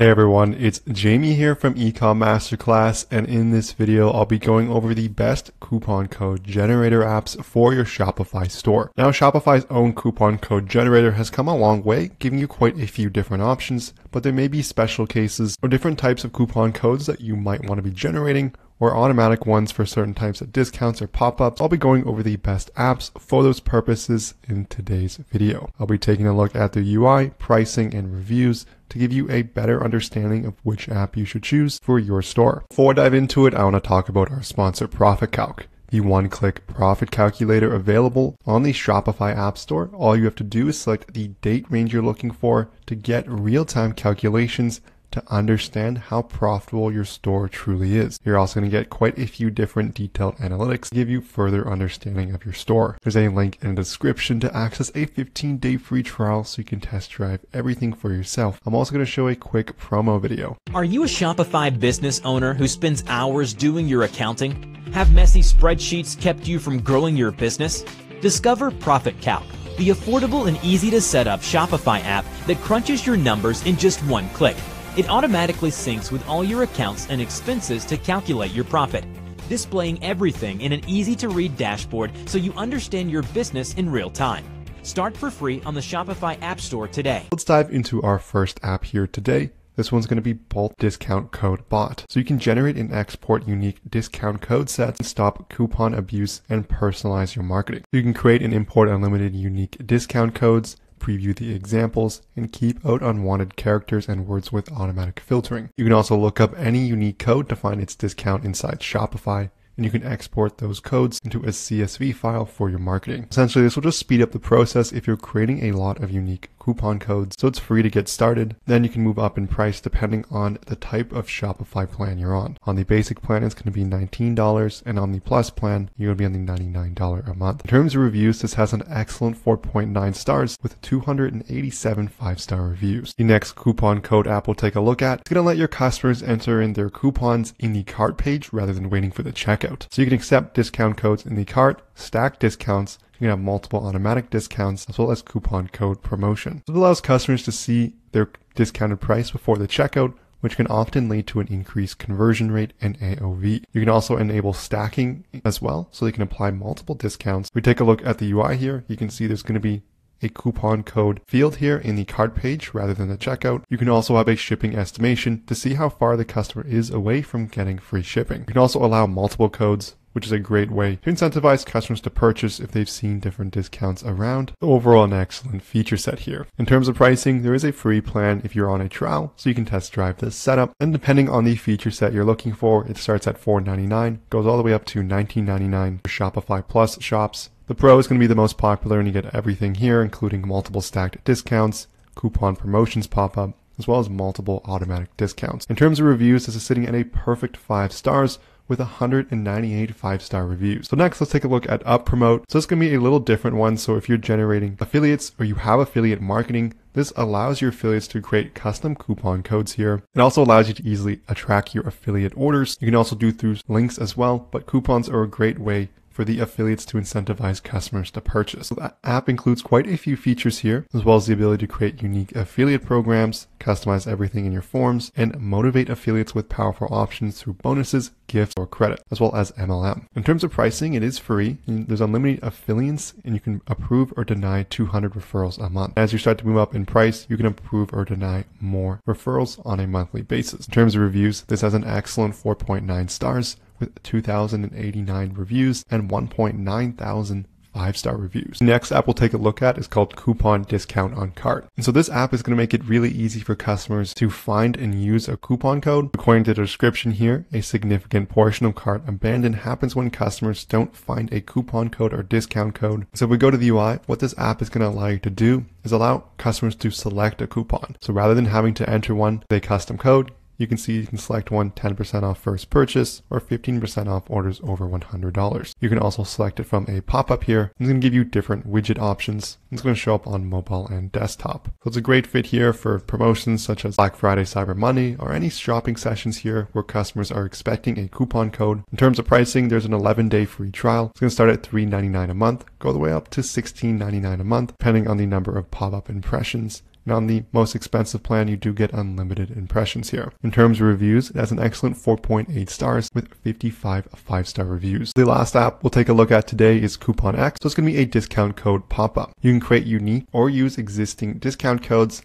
Hey everyone, it's Jamie here from Ecom Masterclass and in this video I'll be going over the best coupon code generator apps for your Shopify store. Now Shopify's own coupon code generator has come a long way, giving you quite a few different options, but there may be special cases or different types of coupon codes that you might want to be generating or automatic ones for certain types of discounts or pop-ups. I'll be going over the best apps for those purposes in today's video. I'll be taking a look at the UI, pricing, and reviews to give you a better understanding of which app you should choose for your store. Before I dive into it, I want to talk about our sponsor Profit Calc the one-click profit calculator available on the Shopify App Store. All you have to do is select the date range you're looking for to get real-time calculations to understand how profitable your store truly is. You're also going to get quite a few different detailed analytics to give you further understanding of your store. There's a link in the description to access a 15 day free trial so you can test drive everything for yourself. I'm also going to show a quick promo video. Are you a Shopify business owner who spends hours doing your accounting? Have messy spreadsheets kept you from growing your business? Discover Profit Calc, the affordable and easy to set up Shopify app that crunches your numbers in just one click. It automatically syncs with all your accounts and expenses to calculate your profit, displaying everything in an easy to read dashboard so you understand your business in real time. Start for free on the Shopify App Store today. Let's dive into our first app here today. This one's going to be Bulk Discount Code Bot. So you can generate and export unique discount code sets and stop coupon abuse and personalize your marketing. You can create and import unlimited unique discount codes, preview the examples, and keep out unwanted characters and words with automatic filtering. You can also look up any unique code to find its discount inside Shopify and you can export those codes into a CSV file for your marketing. Essentially, this will just speed up the process if you're creating a lot of unique coupon codes, so it's free to get started. Then you can move up in price depending on the type of Shopify plan you're on. On the basic plan, it's going to be $19, and on the plus plan, you're going to be on the $99 a month. In terms of reviews, this has an excellent 4.9 stars with 287 five-star reviews. The next coupon code app we'll take a look at is going to let your customers enter in their coupons in the cart page rather than waiting for the checkout checkout. So you can accept discount codes in the cart, stack discounts, you can have multiple automatic discounts as well as coupon code promotion. This allows customers to see their discounted price before the checkout, which can often lead to an increased conversion rate and AOV. You can also enable stacking as well, so they can apply multiple discounts. We take a look at the UI here, you can see there's going to be a coupon code field here in the cart page rather than the checkout. You can also have a shipping estimation to see how far the customer is away from getting free shipping. You can also allow multiple codes which is a great way to incentivize customers to purchase if they've seen different discounts around. Overall, an excellent feature set here. In terms of pricing, there is a free plan if you're on a trial, so you can test drive this setup. And depending on the feature set you're looking for, it starts at $4.99, goes all the way up to $19.99 for Shopify Plus shops. The Pro is going to be the most popular and you get everything here, including multiple stacked discounts, coupon promotions pop up, as well as multiple automatic discounts. In terms of reviews, this is sitting at a perfect 5 stars with 198 five-star reviews. So next, let's take a look at UpPromote. So it's going to be a little different one. So if you're generating affiliates or you have affiliate marketing, this allows your affiliates to create custom coupon codes here. It also allows you to easily attract your affiliate orders. You can also do through links as well, but coupons are a great way for the affiliates to incentivize customers to purchase. So the app includes quite a few features here, as well as the ability to create unique affiliate programs, customize everything in your forms, and motivate affiliates with powerful options through bonuses, gifts, or credit, as well as MLM. In terms of pricing, it is free. There's unlimited affiliates, and you can approve or deny 200 referrals a month. As you start to move up in price, you can approve or deny more referrals on a monthly basis. In terms of reviews, this has an excellent 4.9 stars with 2,089 reviews and 1.9 thousand five star reviews. Next app we'll take a look at is called Coupon Discount on Cart. And so this app is going to make it really easy for customers to find and use a coupon code. According to the description here, a significant portion of cart abandon happens when customers don't find a coupon code or discount code. So if we go to the UI, what this app is going to allow you to do is allow customers to select a coupon. So rather than having to enter one, they custom code, you can see you can select one 10% off first purchase or 15% off orders over $100. You can also select it from a pop-up here. It's going to give you different widget options. It's going to show up on mobile and desktop. So it's a great fit here for promotions such as Black Friday, Cyber Monday, or any shopping sessions here where customers are expecting a coupon code. In terms of pricing, there's an 11 day free trial. It's going to start at $3.99 a month, go all the way up to $16.99 a month, depending on the number of pop-up impressions. And on the most expensive plan, you do get unlimited impressions here. In terms of reviews, it has an excellent 4.8 stars with 55 five-star reviews. The last app we'll take a look at today is Coupon X. So it's going to be a discount code pop-up. You can create unique or use existing discount codes